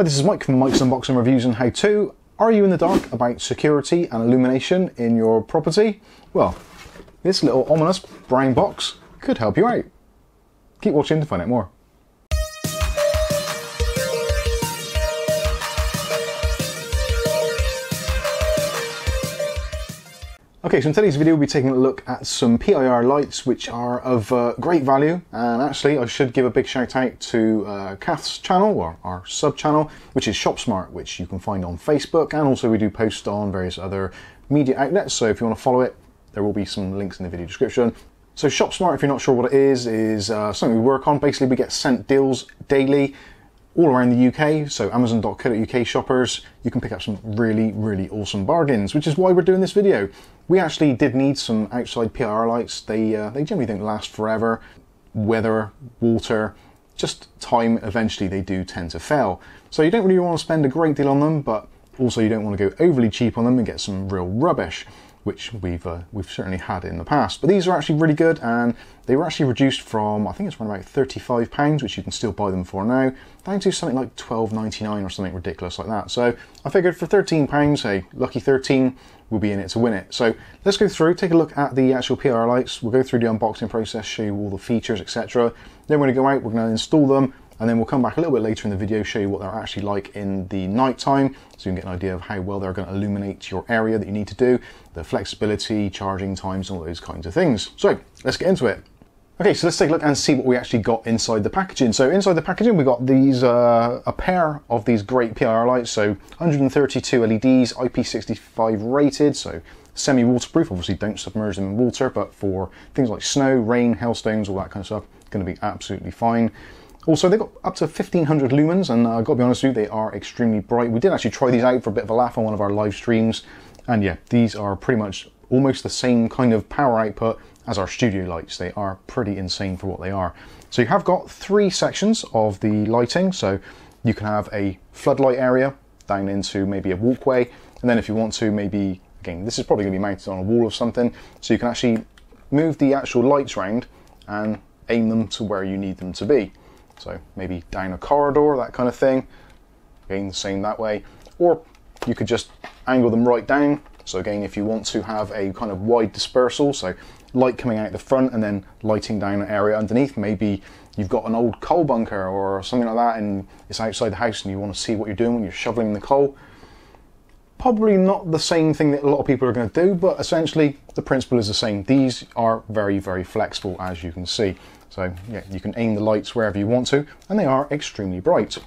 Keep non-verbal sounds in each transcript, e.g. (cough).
Hi, this is Mike from Mike's Unboxing Reviews and How To. Are you in the dark about security and illumination in your property? Well, this little ominous brown box could help you out. Keep watching to find out more. Okay, so in today's video we'll be taking a look at some PIR lights which are of uh, great value. And actually I should give a big shout out to uh, Kath's channel or our sub channel which is ShopSmart which you can find on Facebook. And also we do post on various other media outlets. So if you want to follow it there will be some links in the video description. So ShopSmart if you're not sure what it is is uh, something we work on. Basically we get sent deals daily all around the UK, so amazon.co.uk shoppers, you can pick up some really, really awesome bargains, which is why we're doing this video. We actually did need some outside PIR lights. They, uh, they generally don't last forever. Weather, water, just time, eventually they do tend to fail. So you don't really want to spend a great deal on them, but also you don't want to go overly cheap on them and get some real rubbish which we've uh, we've certainly had in the past. But these are actually really good, and they were actually reduced from I think it's around about thirty-five pounds, which you can still buy them for now, down to something like twelve ninety-nine or something ridiculous like that. So I figured for thirteen pounds, hey, lucky thirteen, we'll be in it to win it. So let's go through, take a look at the actual PIR lights. We'll go through the unboxing process, show you all the features, etc. Then we're going to go out, we're going to install them, and then we'll come back a little bit later in the video, show you what they're actually like in the night time, so you can get an idea of how well they're going to illuminate your area that you need to do, the flexibility, charging times, and all those kinds of things. So let's get into it. Okay, so let's take a look and see what we actually got inside the packaging. So inside the packaging, we got these uh, a pair of these great PIR lights. So 132 LEDs, IP65 rated, so semi-waterproof. Obviously, don't submerge them in water, but for things like snow, rain, hailstones, all that kind of stuff, going to be absolutely fine. Also, they've got up to 1500 lumens, and uh, I've got to be honest with you, they are extremely bright. We did actually try these out for a bit of a laugh on one of our live streams, and yeah, these are pretty much almost the same kind of power output as our studio lights. They are pretty insane for what they are. So you have got three sections of the lighting, so you can have a floodlight area down into maybe a walkway, and then if you want to, maybe, again, this is probably going to be mounted on a wall or something, so you can actually move the actual lights around and aim them to where you need them to be. So maybe down a corridor, that kind of thing. Again, the same that way. Or you could just angle them right down. So again, if you want to have a kind of wide dispersal, so light coming out the front and then lighting down an area underneath, maybe you've got an old coal bunker or something like that and it's outside the house and you want to see what you're doing when you're shoveling the coal. Probably not the same thing that a lot of people are going to do, but essentially the principle is the same. These are very, very flexible as you can see. So yeah, you can aim the lights wherever you want to, and they are extremely bright.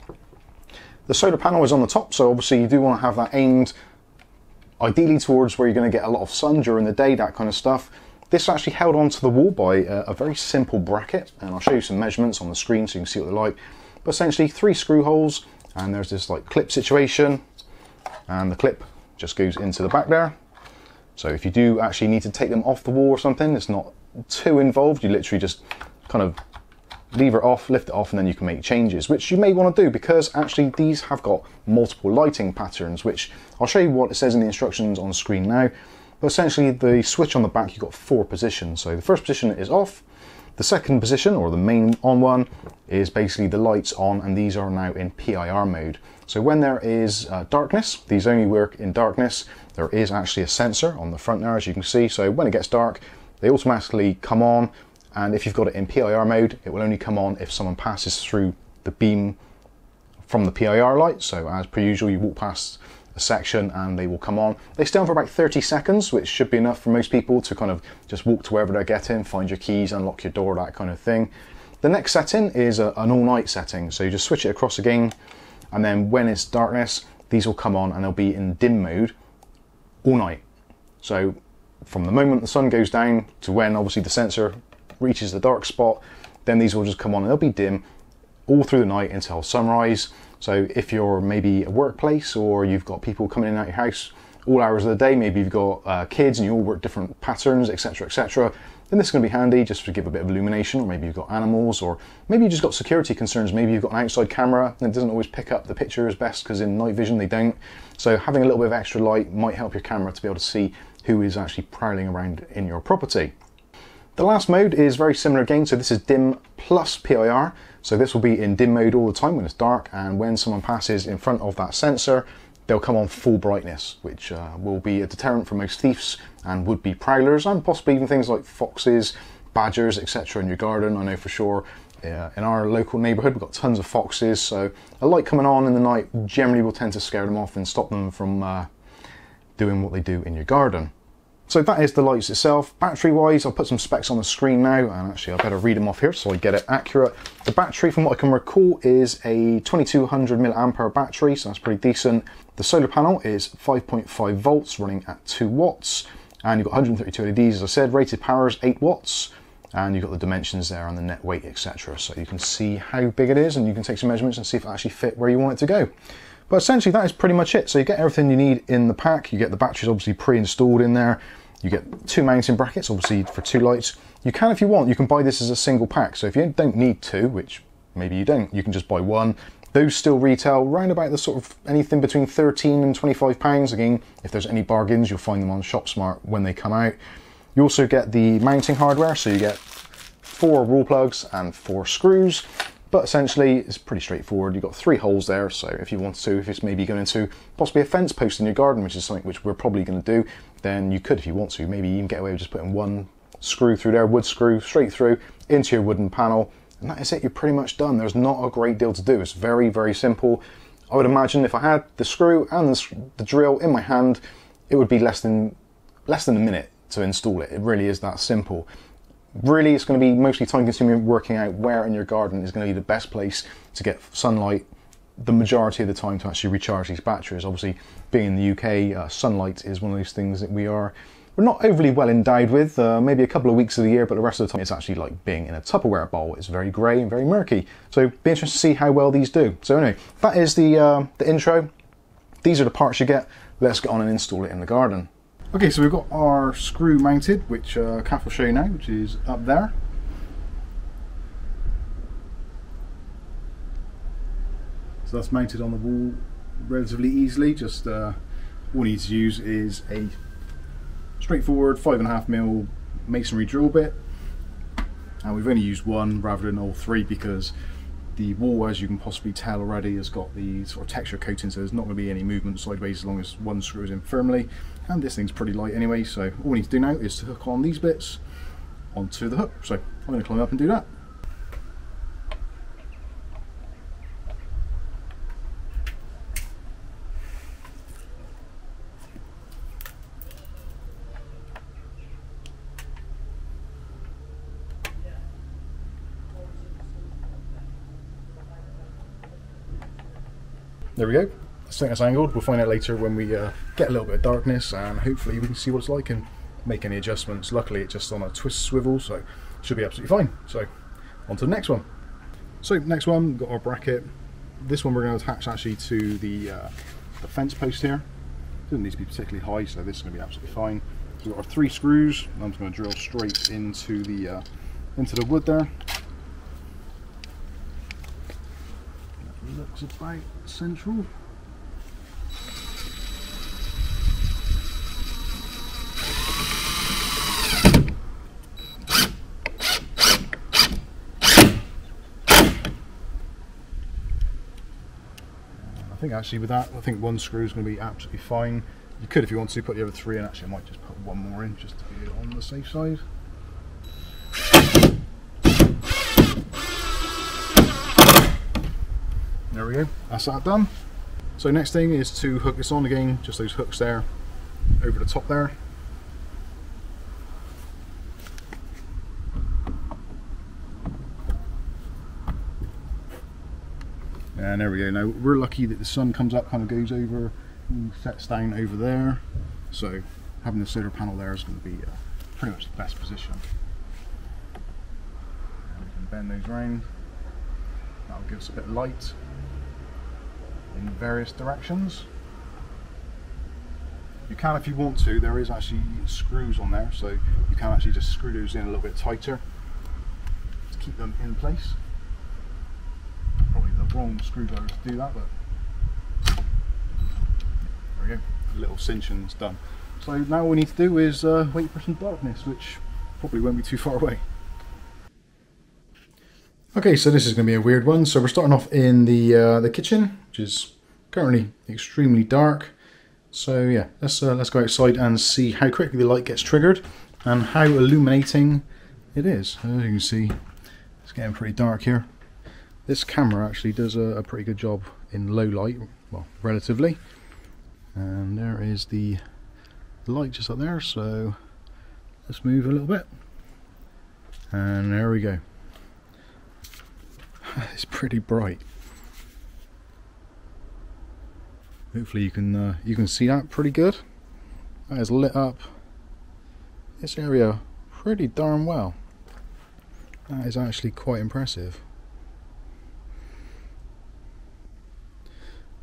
The solar panel is on the top, so obviously you do want to have that aimed ideally towards where you're going to get a lot of sun during the day, that kind of stuff. This actually held onto the wall by a, a very simple bracket, and I'll show you some measurements on the screen so you can see what they're like. But essentially three screw holes, and there's this like clip situation, and the clip just goes into the back there. So if you do actually need to take them off the wall or something, it's not too involved. You literally just kind of lever off, lift it off, and then you can make changes, which you may want to do because actually these have got multiple lighting patterns, which I'll show you what it says in the instructions on screen now. But essentially the switch on the back, you've got four positions. So the first position is off. The second position, or the main on one, is basically the lights on, and these are now in PIR mode. So when there is uh, darkness, these only work in darkness. There is actually a sensor on the front there, as you can see. So when it gets dark, they automatically come on and if you've got it in PIR mode, it will only come on if someone passes through the beam from the PIR light. So as per usual, you walk past a section and they will come on. They stay on for about 30 seconds, which should be enough for most people to kind of just walk to wherever they're getting, find your keys, unlock your door, that kind of thing. The next setting is a, an all night setting. So you just switch it across again. And then when it's darkness, these will come on and they'll be in dim mode all night. So from the moment the sun goes down to when obviously the sensor reaches the dark spot, then these will just come on and they'll be dim all through the night until sunrise. So if you're maybe a workplace or you've got people coming in and out your house all hours of the day, maybe you've got uh, kids and you all work different patterns, etc., etc., then this is going to be handy just to give a bit of illumination, or maybe you've got animals, or maybe you just got security concerns. Maybe you've got an outside camera and it doesn't always pick up the picture as best because in night vision they don't. So having a little bit of extra light might help your camera to be able to see who is actually prowling around in your property. The last mode is very similar again, so this is dim plus PIR. So this will be in dim mode all the time when it's dark, and when someone passes in front of that sensor, they'll come on full brightness, which uh, will be a deterrent for most thieves and would-be prowlers, and possibly even things like foxes, badgers, etc. in your garden. I know for sure uh, in our local neighbourhood we've got tons of foxes, so a light coming on in the night generally will tend to scare them off and stop them from uh, doing what they do in your garden. So that is the lights itself. Battery wise, I'll put some specs on the screen now, and actually I better read them off here so I get it accurate. The battery, from what I can recall, is a 2200 milliampere battery, so that's pretty decent. The solar panel is 5.5 volts, running at 2 watts, and you've got 132 LEDs, as I said. Rated power is 8 watts, and you've got the dimensions there and the net weight, etc. So you can see how big it is, and you can take some measurements and see if it actually fit where you want it to go. But essentially, that is pretty much it. So you get everything you need in the pack. You get the batteries obviously pre-installed in there. You get two mounting brackets, obviously for two lights. You can, if you want, you can buy this as a single pack. So if you don't need two, which maybe you don't, you can just buy one. Those still retail round about the sort of anything between 13 and 25 pounds. Again, if there's any bargains, you'll find them on ShopSmart when they come out. You also get the mounting hardware, so you get four wall plugs and four screws. But essentially, it's pretty straightforward. You've got three holes there, so if you want to, if it's maybe going to possibly a fence post in your garden, which is something which we're probably going to do, then you could, if you want to, maybe even get away with just putting one screw through there, wood screw, straight through into your wooden panel, and that is it. You're pretty much done. There's not a great deal to do. It's very, very simple. I would imagine if I had the screw and the drill in my hand, it would be less than less than a minute to install it. It really is that simple really it's going to be mostly time consuming working out where in your garden is going to be the best place to get sunlight the majority of the time to actually recharge these batteries. Obviously, being in the UK, uh, sunlight is one of those things that we are we're not overly well endowed with. Uh, maybe a couple of weeks of the year, but the rest of the time it's actually like being in a Tupperware bowl. It's very grey and very murky. So be interested to see how well these do. So anyway, that is the uh, the intro. These are the parts you get. Let's get on and install it in the garden. Okay, so we've got our screw mounted, which uh, Kath will show you now, which is up there. So that's mounted on the wall relatively easily. Just uh, all we need to use is a straightforward five and a half mil masonry drill bit. And we've only used one rather than all three because the wall, as you can possibly tell already, has got the sort of texture coating, so there's not going to be any movement sideways as long as one screw is in firmly. And this thing's pretty light anyway, so all we need to do now is to hook on these bits onto the hook. So I'm going to climb up and do that. There we go. Setting us angled. We'll find out later when we uh, get a little bit of darkness and hopefully we can see what it's like and make any adjustments. Luckily it's just on a twist swivel so should be absolutely fine. So on to the next one. So next one, got our bracket. This one we're going to attach actually to the, uh, the fence post here. Doesn't need to be particularly high so this is going to be absolutely fine. So we've got our three screws. I'm just going to drill straight into the uh, into the wood there. Looks about central. I think actually with that, I think one screw is going to be absolutely fine. You could, if you want to, put the other three in. Actually, I might just put one more in just to be on the safe side. There we go, that's that done. So next thing is to hook this on again, just those hooks there, over the top there. And there we go. Now we're lucky that the sun comes up, kind of goes over, and sets down over there. So having the solar panel there is going to be uh, pretty much the best position. And we can bend those round. That'll give us a bit of light in various directions. You can if you want to, there is actually screws on there, so you can actually just screw those in a little bit tighter to keep them in place. Probably the wrong screwdriver to do that, but there we go, a little cinching's done. So now all we need to do is uh, wait for some darkness, which probably won't be too far away. Okay, so this is going to be a weird one. So we're starting off in the uh, the kitchen, which is currently extremely dark. So yeah, let's uh, let's go outside and see how quickly the light gets triggered and how illuminating it is. As you can see, it's getting pretty dark here. This camera actually does a, a pretty good job in low light, well, relatively. And there is the light just up there, so let's move a little bit. And there we go. It's pretty bright. Hopefully you can uh, you can see that pretty good. That has lit up this area pretty darn well. That is actually quite impressive.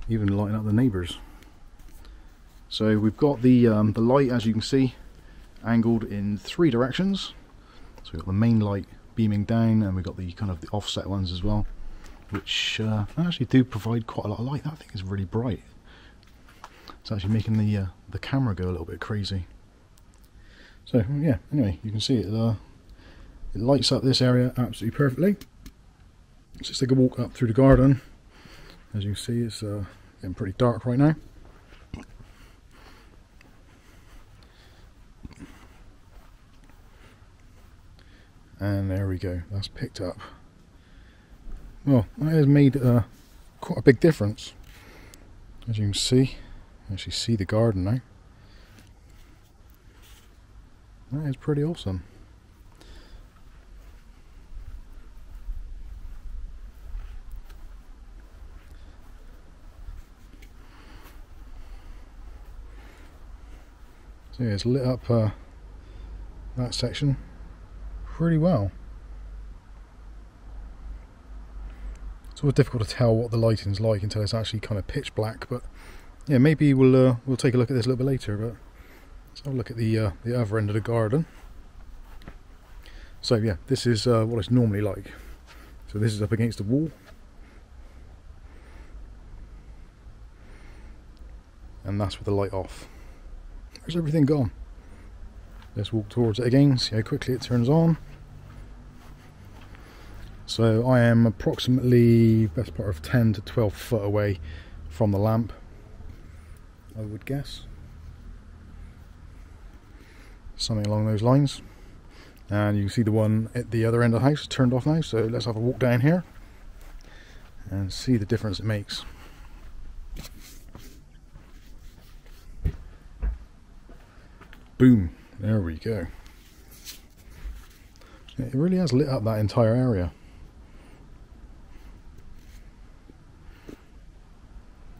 Even lighting up the neighbours. So we've got the um, the light, as you can see, angled in three directions. So we've got the main light beaming down and we've got the kind of the offset ones as well which uh, actually do provide quite a lot of light. That thing is really bright. It's actually making the uh, the camera go a little bit crazy. So yeah, anyway, you can see it. Uh, it lights up this area absolutely perfectly. Let's just take a walk up through the garden. As you can see, it's uh, getting pretty dark right now. and there we go that's picked up well that has made uh, quite a big difference. As you can see actually see the garden now. That is pretty awesome. So yeah, it's lit up uh, that section pretty well. It's always difficult to tell what the lighting's like until it's actually kind of pitch black, but yeah, maybe we'll uh, we'll take a look at this a little bit later. But let's have a look at the uh, the other end of the garden. So yeah, this is uh, what it's normally like. So this is up against the wall. And that's with the light off. Where's everything gone? Let's walk towards it again, see how quickly it turns on. So I am approximately best part of 10 to 12 foot away from the lamp, I would guess. Something along those lines. And you can see the one at the other end of the house turned off now, so let's have a walk down here and see the difference it makes. Boom, there we go. It really has lit up that entire area.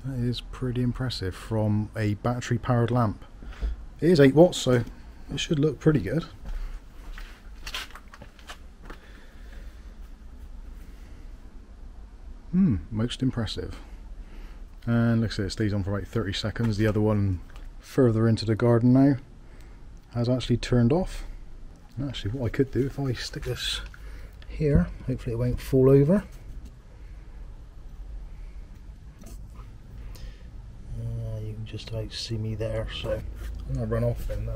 That is pretty impressive from a battery powered lamp. It is 8 watts so it should look pretty good. Hmm, most impressive. And like I it stays on for about 30 seconds. The other one further into the garden now has actually turned off. actually what I could do if I stick this here, hopefully it won't fall over. Just about see me there so I'm gonna run off and uh,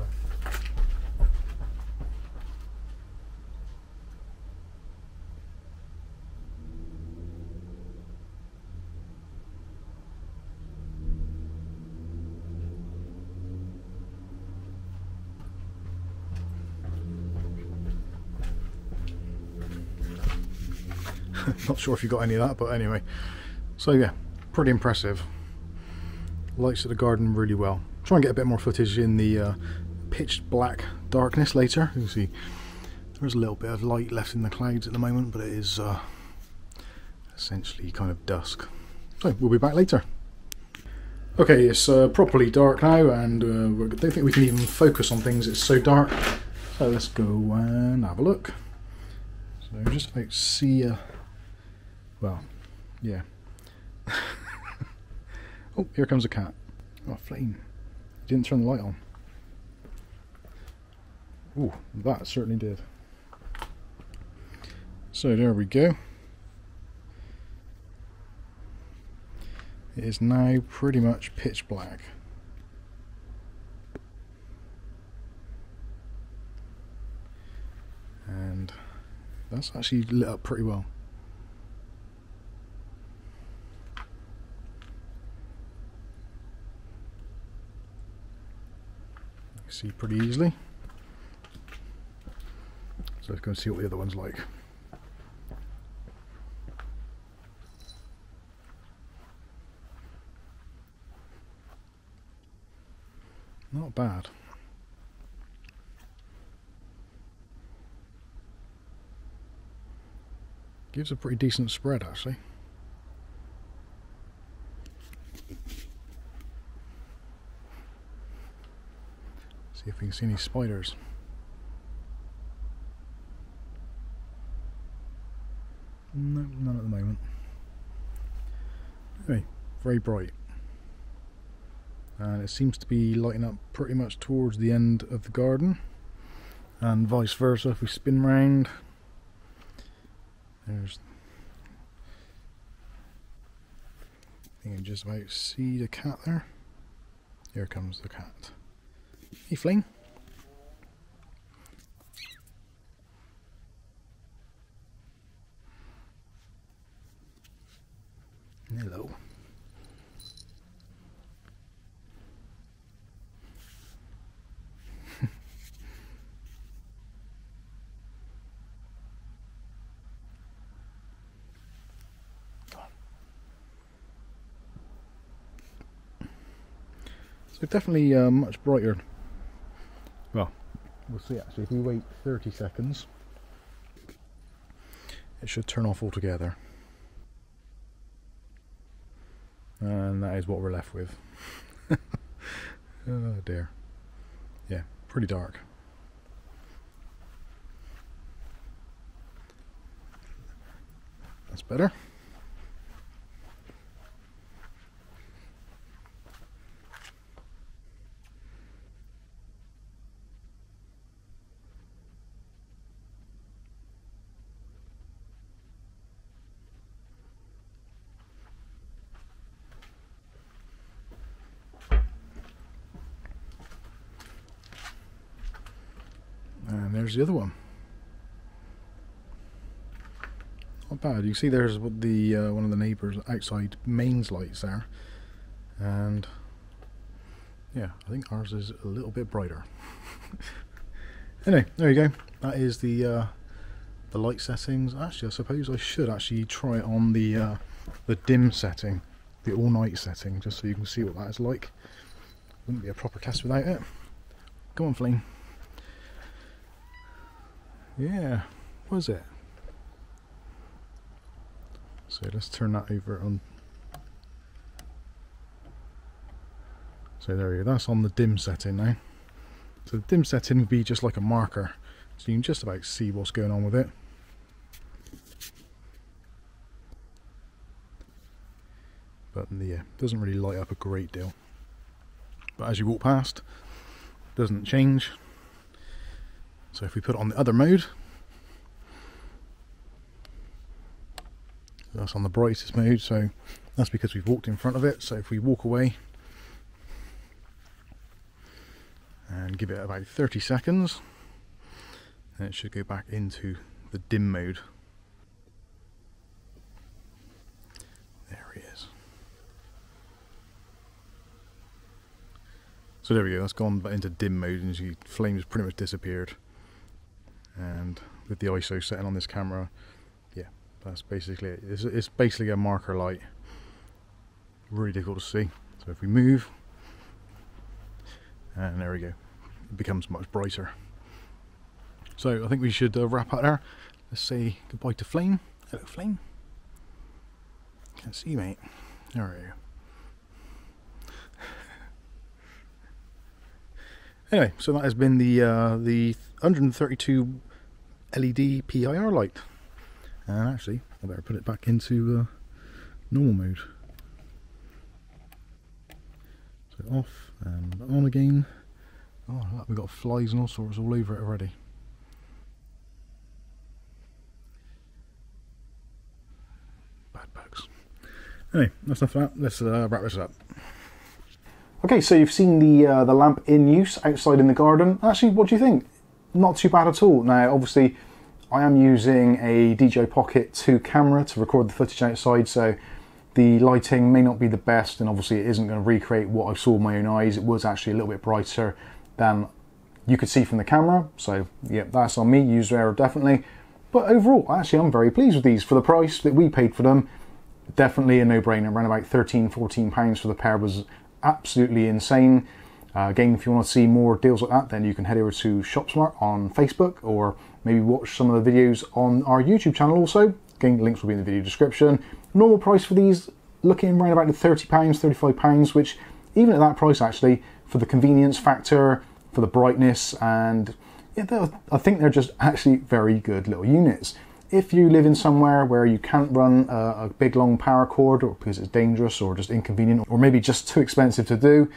(laughs) Not sure if you got any of that, but anyway. So yeah, pretty impressive lights of the garden really well. Try and get a bit more footage in the uh, pitch black darkness later. You can see there's a little bit of light left in the clouds at the moment, but it is uh, essentially kind of dusk. So we'll be back later. Okay, it's uh, properly dark now, and uh, I don't think we can even focus on things. It's so dark. So let's go and have a look. So just about see, uh, well, yeah. (laughs) Oh, here comes a cat. Oh, flame. Didn't turn the light on. Oh, that certainly did. So there we go. It is now pretty much pitch black. And that's actually lit up pretty well. See pretty easily. So let's go and see what the other one's like. Not bad. Gives a pretty decent spread actually. See if we can see any spiders. No, none at the moment. Anyway, very bright. And it seems to be lighting up pretty much towards the end of the garden. And vice versa if we spin round. There's you can just about see the cat there. Here comes the cat. Flame. Hello. (laughs) So definitely uh, much brighter. Well, see actually. If we wait 30 seconds, it should turn off altogether. And that is what we're left with. (laughs) oh dear. Yeah, pretty dark. That's better. There's the other one. Not bad. You see there's the uh, one of the neighbours outside mains lights there. And yeah, I think ours is a little bit brighter. (laughs) anyway, there you go. That is the uh, the light settings. Actually, I suppose I should actually try it on the uh, the dim setting, the all night setting, just so you can see what that is like. Wouldn't be a proper test without it. Come on, Flame. Yeah, was it? So let's turn that over on. So there we go, that's on the dim setting now. So the dim setting would be just like a marker, so you can just about see what's going on with it. But mm, yeah, doesn't really light up a great deal. But as you walk past, doesn't change. So if we put on the other mode, that's on the brightest mode, so that's because we've walked in front of it. So if we walk away and give it about 30 seconds, it should go back into the dim mode. There he is. So there we go, that's gone into dim mode and the flames pretty much disappeared and with the ISO setting on this camera yeah that's basically it. It's, it's basically a marker light. Really difficult to see. So if we move and there we go. It becomes much brighter. So I think we should uh, wrap up there. Let's say goodbye to Flame. Hello Flame. Can't see you mate. There we go Anyway, so that has been the uh, the 132 LED PIR light. And actually, I better put it back into uh, normal mode. So off and on again. Oh, look, we've got flies and all sorts all over it already. Bad bugs. Anyway, that's enough of that. Let's uh, wrap this up. Okay, so you've seen the uh, the lamp in use outside in the garden. Actually, what do you think? Not too bad at all. Now, obviously, I am using a DJI Pocket 2 camera to record the footage outside, so the lighting may not be the best, and obviously it isn't going to recreate what I saw with my own eyes. It was actually a little bit brighter than you could see from the camera. So yeah, that's on me, user error definitely. But overall, actually, I'm very pleased with these for the price that we paid for them. Definitely a no-brainer. Around about 13, 14 pounds for the pair was absolutely insane. Uh, again, if you want to see more deals like that, then you can head over to ShopSmart on Facebook or maybe watch some of the videos on our YouTube channel also. Again, links will be in the video description. Normal price for these, looking around about the £30, £35, which even at that price actually, for the convenience factor, for the brightness, and yeah, I think they're just actually very good little units. If you live in somewhere where you can't run a, a big long power cord or because it's dangerous or just inconvenient or maybe just too expensive to do,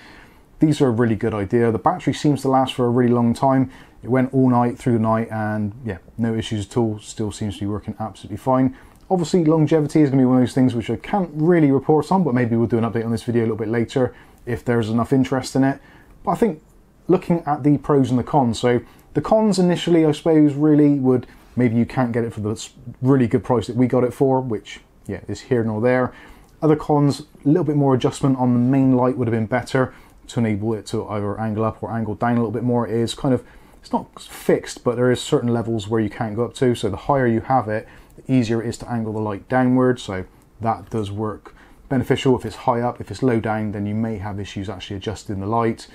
these are a really good idea. The battery seems to last for a really long time. It went all night through the night and yeah, no issues at all. Still seems to be working absolutely fine. Obviously longevity is going to be one of those things which I can't really report on, but maybe we'll do an update on this video a little bit later if there's enough interest in it. But I think looking at the pros and the cons, so the cons initially I suppose really would maybe you can't get it for the really good price that we got it for, which yeah, is here nor there. Other cons, a little bit more adjustment on the main light would have been better to enable it to either angle up or angle down a little bit more. It is kind of, it's not fixed, but there is certain levels where you can't go up to. So the higher you have it, the easier it is to angle the light downward. So that does work beneficial if it's high up. If it's low down, then you may have issues actually adjusting the light.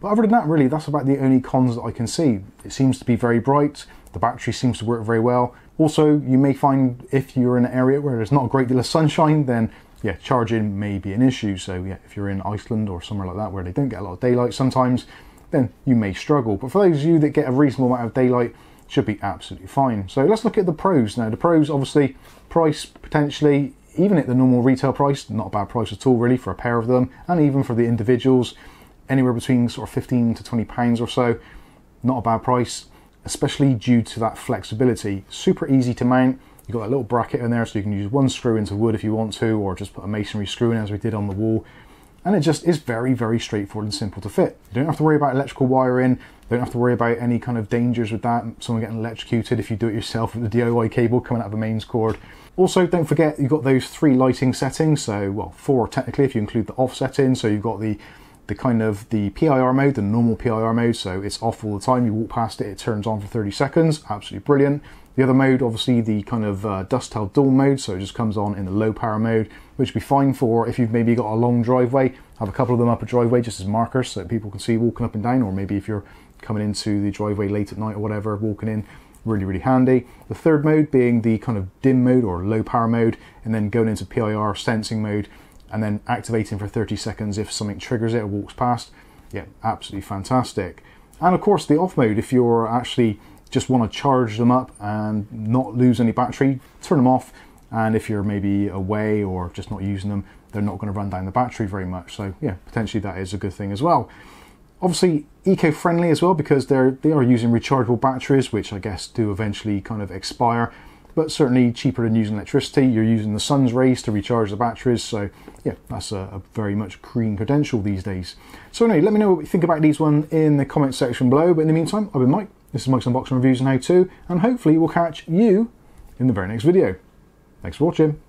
But other than that, really, that's about the only cons that I can see. It seems to be very bright. The battery seems to work very well. Also, you may find if you're in an area where there's not a great deal of sunshine, then yeah, charging may be an issue. So yeah, if you're in Iceland or somewhere like that where they don't get a lot of daylight sometimes, then you may struggle. But for those of you that get a reasonable amount of daylight, should be absolutely fine. So let's look at the pros now. The pros, obviously, price potentially, even at the normal retail price, not a bad price at all really for a pair of them, and even for the individuals, anywhere between sort of 15 to 20 pounds or so, not a bad price, especially due to that flexibility. Super easy to mount You've got that little bracket in there so you can use one screw into wood if you want to, or just put a masonry screw in as we did on the wall. And it just is very, very straightforward and simple to fit. You don't have to worry about electrical wiring, don't have to worry about any kind of dangers with that, someone getting electrocuted if you do it yourself with the DIY cable coming out of a mains cord. Also, don't forget you've got those three lighting settings, so, well, four technically if you include the off setting. So you've got the the kind of the PIR mode, the normal PIR mode, so it's off all the time. You walk past it, it turns on for 30 seconds, absolutely brilliant. The other mode, obviously the kind of uh, dovetail dual mode, so it just comes on in the low power mode, which would be fine for if you've maybe got a long driveway, have a couple of them up a driveway just as markers so that people can see walking up and down, or maybe if you're coming into the driveway late at night or whatever, walking in, really, really handy. The third mode being the kind of dim mode or low power mode, and then going into PIR sensing mode, and then activating for 30 seconds if something triggers it or walks past. Yeah, absolutely fantastic. And of course, the off mode, if you're actually just want to charge them up and not lose any battery, turn them off. And if you're maybe away or just not using them, they're not going to run down the battery very much. So yeah, potentially that is a good thing as well. Obviously eco-friendly as well because they're they are using rechargeable batteries, which I guess do eventually kind of expire, but certainly cheaper than using electricity. You're using the sun's rays to recharge the batteries, so yeah, that's a, a very much green credential these days. So anyway, let me know what you think about these one in the comment section below. But in the meantime, I've been Mike. This is Mike's Unboxing Reviews and How To, and hopefully we'll catch you in the very next video. Thanks for watching.